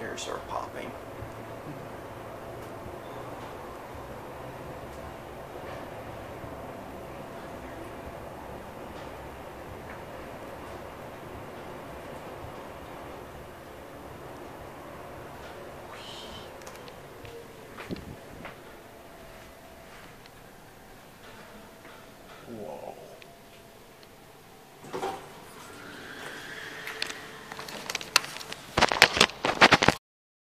ears are popping. Whoa.